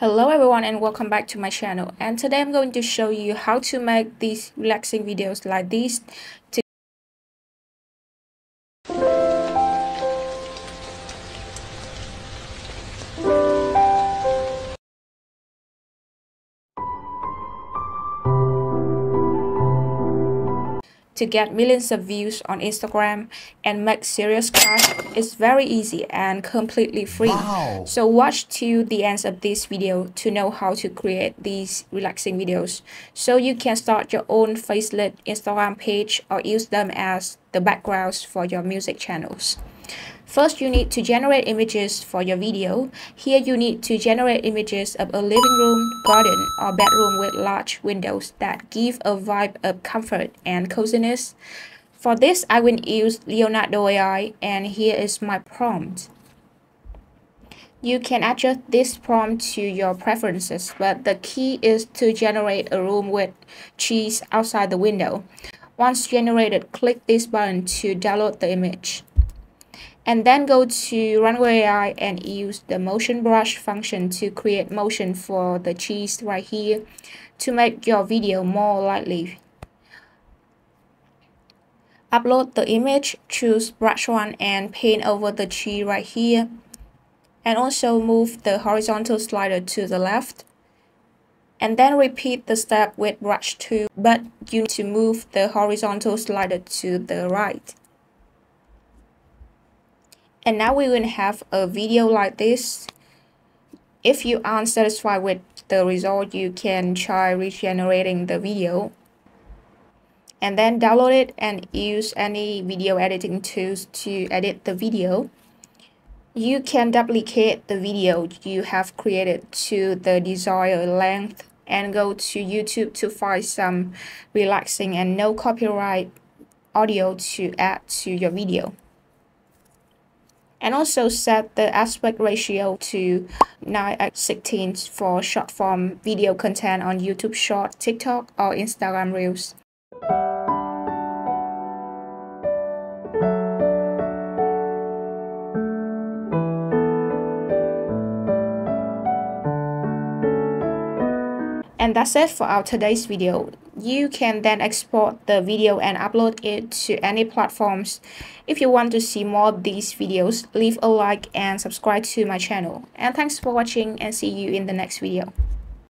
Hello everyone and welcome back to my channel. And today I'm going to show you how to make these relaxing videos like these to get millions of views on Instagram and make serious cash is very easy and completely free. Wow. So watch to the end of this video to know how to create these relaxing videos so you can start your own faceless Instagram page or use them as the backgrounds for your music channels. First, you need to generate images for your video. Here, you need to generate images of a living room, garden, or bedroom with large windows that give a vibe of comfort and coziness. For this, I will use Leonardo AI, and here is my prompt. You can adjust this prompt to your preferences, but the key is to generate a room with trees outside the window. Once generated, click this button to download the image and then go to Runway AI and use the motion brush function to create motion for the cheese right here to make your video more lively. Upload the image, choose brush one and paint over the tree right here. And also move the horizontal slider to the left. And then repeat the step with brush 2, but you need to move the horizontal slider to the right and now we will have a video like this. If you aren't satisfied with the result you can try regenerating the video. And then download it and use any video editing tools to edit the video. You can duplicate the video you have created to the desired length and go to YouTube to find some relaxing and no copyright audio to add to your video and also set the aspect ratio to 9 x 16 for short form video content on YouTube Short, TikTok, or Instagram Reels. And that's it for our today's video. You can then export the video and upload it to any platforms. If you want to see more of these videos, leave a like and subscribe to my channel. And thanks for watching and see you in the next video.